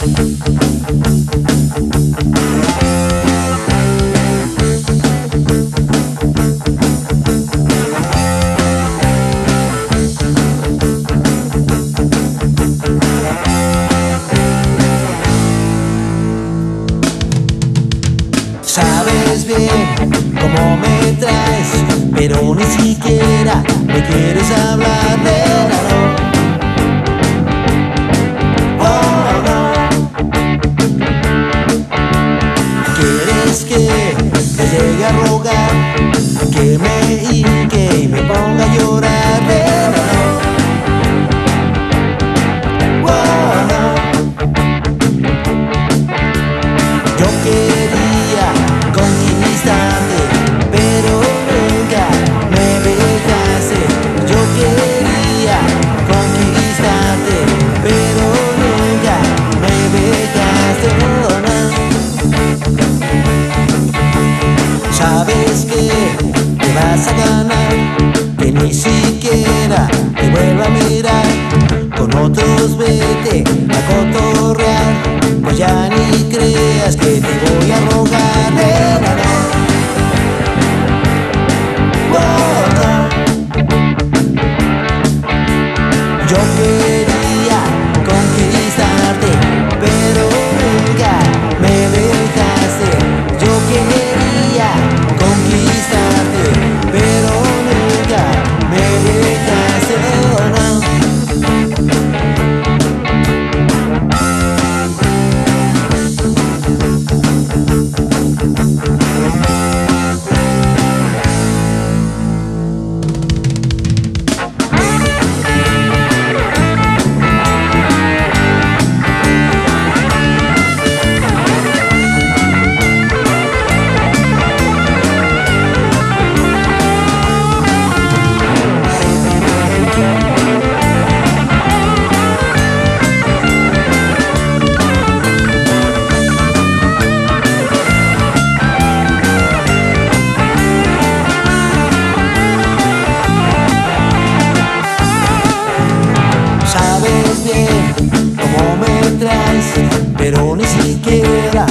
Sabes bien cómo me traes, pero ni siquiera me quieres hablar de vez que me llegue a rogar que me hinque y me ponga a llorar, Yo que que ni siquiera te vuelva a mirar. Con otros vete a cotorrear, pues ya ni creas que te voy a pero ni siquiera